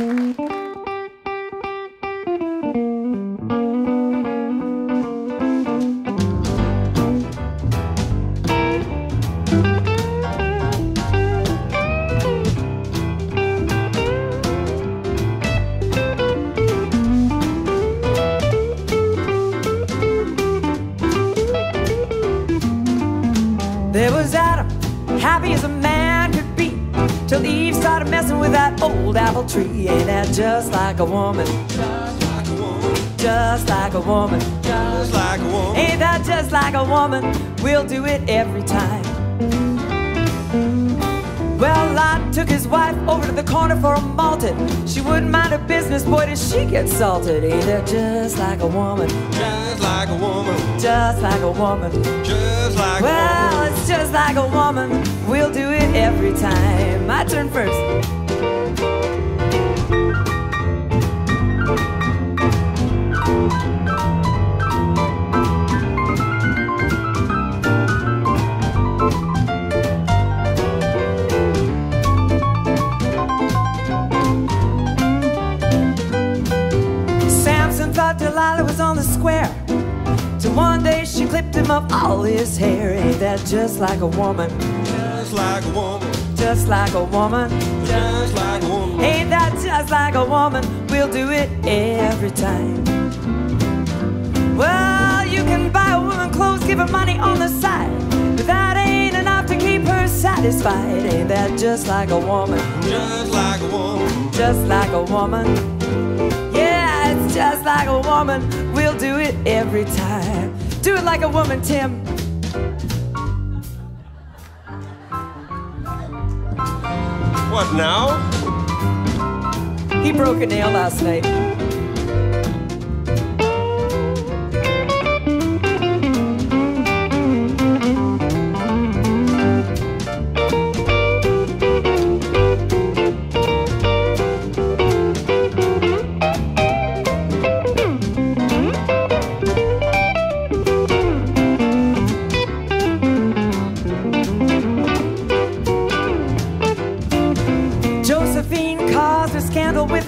There was Adam, happy as a man till Eve started messing with that old apple tree. Ain't that just like a woman? Just like a woman. Just like a woman. Just like a woman. Ain't that just like a woman? We'll do it every time. Well, Lot took his wife over to the corner for a malted. She wouldn't mind her business, boy, did she get salted. Ain't that just like a woman? Just like a woman. Just like a woman. Just like a Well, woman. it's just like a woman. We'll do it every time. My turn first. Samson thought Delilah was on the square. Till one day she clipped him up all his hair. Ain't that just like a woman? Just like a woman. Just like a woman. Just like a woman. Ain't that just like a woman? We'll do it every time. Well, you can buy a woman clothes, give her money on the side. But that ain't enough to keep her satisfied. Ain't that just like a woman? Just like a woman. Just like a woman. Yeah, it's just like a woman. Do it every time. Do it like a woman, Tim. What now? He broke a nail last night.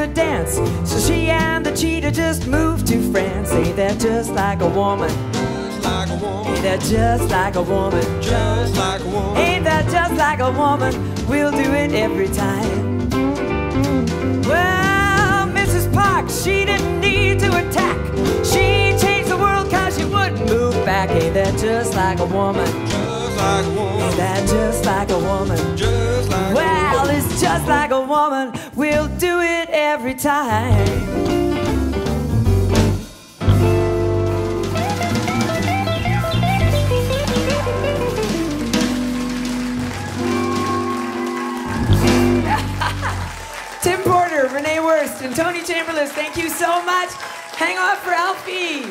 Dance. So she and the cheater just moved to France. Ain't that just like a woman? Just like a woman. Ain't that just like a woman? Just like a woman. Ain't that just like a woman? We'll do it every time. Well, Mrs. Park, she didn't need to attack. She changed the world cause she wouldn't move back. Ain't that just like a woman? Just like a Ain't that just like a woman? Just like a Well, woman. it's just like a woman. We'll do it every time. Tim Porter, Rene Worst, and Tony Chamberlist, thank you so much. Hang on for Alfie.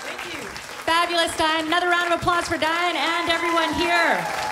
thank you. Fabulous, Diane. Another round of applause for Diane and everyone here.